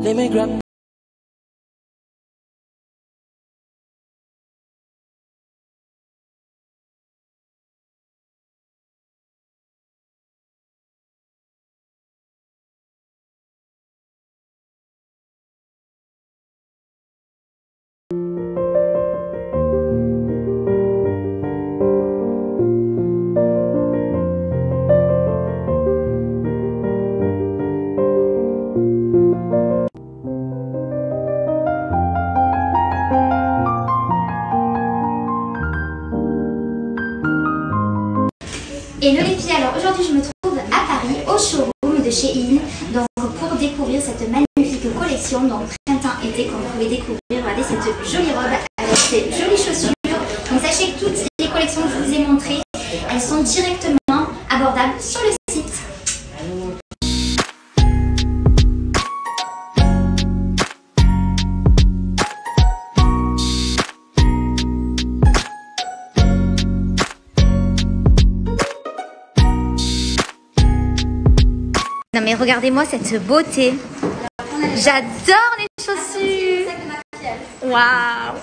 Let me grab Hello les filles, alors aujourd'hui je me trouve à Paris au showroom de chez In donc pour découvrir cette magnifique collection. Donc printemps-été comme vous pouvez découvrir regardez cette jolie robe avec ces jolies chaussures. Donc sachez que toutes les collections que je vous ai montrées elles sont directement abordables sur le Non mais regardez-moi cette beauté. J'adore les chaussures. Waouh.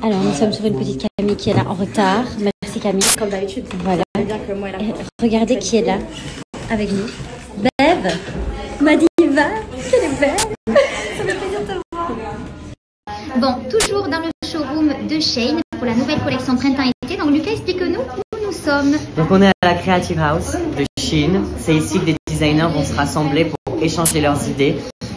Alors, nous sommes sur une petite Camille qui est là en retard. Merci Camille. Comme d'habitude. Voilà. bien que moi, elle a Et Regardez qui est là avec nous. Bev Ma diva Quelle est belle Bon, toujours dans le showroom de Shane pour la nouvelle collection printemps-été. Donc Lucas, explique-nous où nous Donc on est à la Creative House de Chine. C'est ici que des designers vont se rassembler pour échanger leurs idées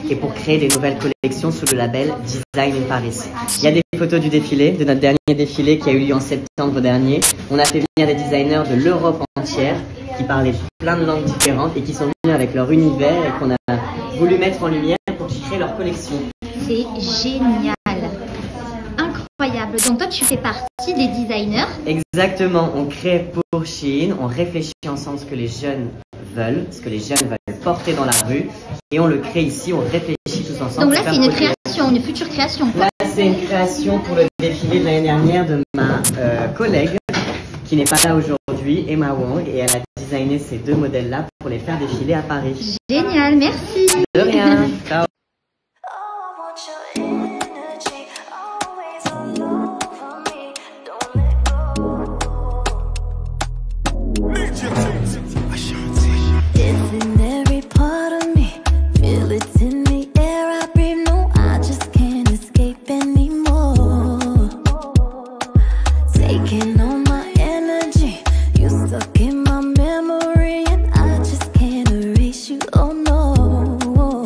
et pour créer des nouvelles collections sous le label Design in Paris. Il y a des photos du défilé, de notre dernier défilé qui a eu lieu en septembre dernier. On a fait venir des designers de l'Europe entière qui parlaient plein de langues différentes et qui sont venus avec leur univers et qu'on a voulu mettre en lumière pour créer leur collection. C'est génial. Incroyable. Donc toi, tu fais partie des designers. Exactement, on crée pour Chine, on réfléchit ensemble ce que les jeunes veulent, ce que les jeunes veulent porter dans la rue, et on le crée ici, on réfléchit tous ensemble. Donc là, c'est une création, une future création. Là, c'est une création pour le défilé de l'année dernière de ma euh, collègue, qui n'est pas là aujourd'hui, Emma Wang, et elle a designé ces deux modèles-là pour les faire défiler à Paris. Génial, merci. De rien, ciao